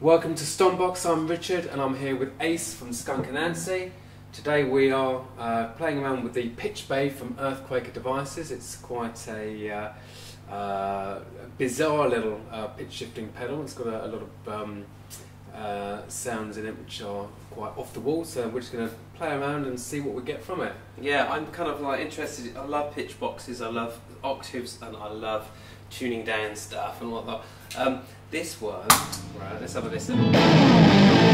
Welcome to Stompbox. I'm Richard and I'm here with Ace from Skunk Anansie. Today we are uh, playing around with the Pitch Bay from Earthquaker Devices. It's quite a uh, uh, bizarre little uh, pitch shifting pedal. It's got a, a lot of um, uh, sounds in it which are quite off the wall, so we're just going to play around and see what we get from it. Yeah, I'm kind of like interested. I love pitch boxes. I love octaves, and I love tuning down stuff and whatnot. Um, this one, right? Let's have a listen.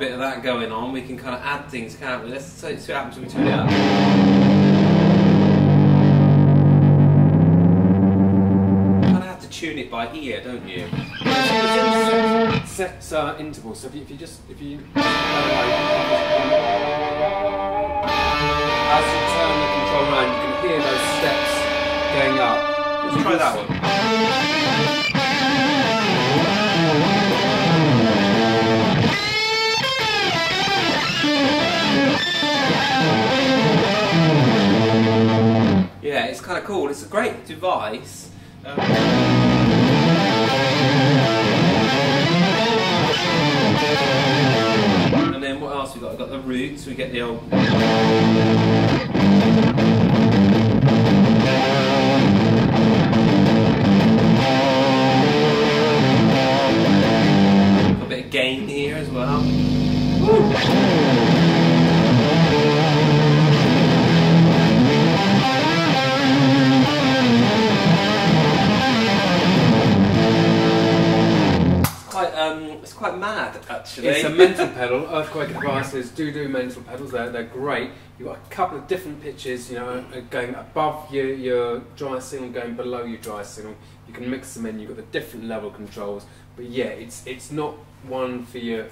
A bit of that going on. We can kind of add things, can't we? Let's see what happens when we turn it up. Kind of have to tune it by ear, don't you? Set, set uh, intervals. So if you, if you just if you as you turn the control around, you can hear those steps going up. Let's try that one. It's kind of cool. It's a great device. Um, and then what else we got? We've got the roots. We get the old. A bit of gain here as well. It's quite mad actually. It's a mental pedal. Earthquake devices do do mental pedals. They're, they're great. You've got a couple of different pitches. You know, uh, going above your, your dry signal, going below your dry signal. You can mix them in. You've got the different level controls. But yeah, it's it's not one for your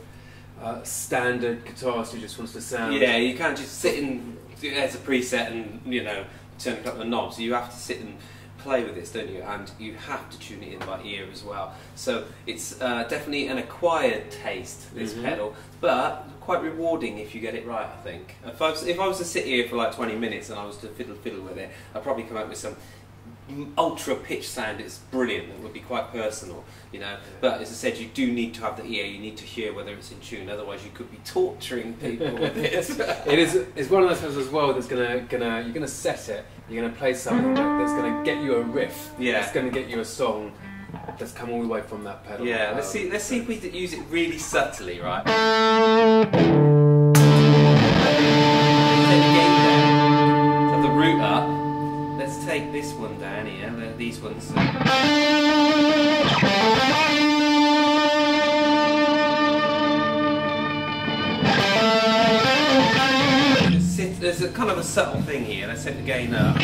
uh, standard guitarist who just wants to sound. Yeah, you can't just sit in as a preset and you know turn a couple of knobs. You have to sit and play with this, don't you? And you have to tune it in by ear as well. So it's uh, definitely an acquired taste this Mhm. pedal, but quite rewarding if you get it right. I think. If I was, if I was to sit here for like 20 minutes and I was to fiddle fiddle with it, I'd probably come up with some ultra pitch sound it's brilliant it would be quite personal you know but as i said you do need to have the ear you need to hear whether it's in tune otherwise you could be torturing people with it It is. It's one of those pedals as well that's gonna gonna you're gonna set it. You're gonna play something that, that's gonna get you a riff. Yeah. That's gonna get you a song that's come all the way from that pedal. Yeah, let's Um, see. Let's see if we d- use it really subtly, right? Take the gain. So the root up. Let's take this one down here. These ones. There's a kind of a subtle thing here. Let's take the gain up.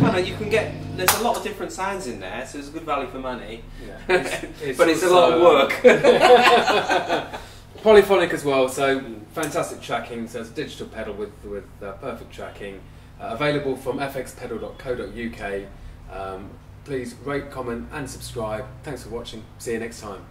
kind of you can get there's a lot of different sounds in there, so it's a good value for money. Yeah. It's- but it's a lot of work. Polyphonic as well, so fantastic tracking. So it's a digital pedal with with uh, perfect tracking. Uh, available from fxpedal.co.uk. Um, please rate, comment, and subscribe. Thanks for watching. See you next time.